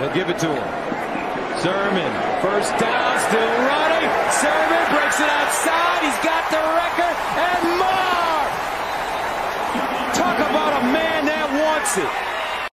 They'll give it to him. Sermon, first down, still running. Sermon breaks it outside. He's got the record and more. Talk about a man that wants it.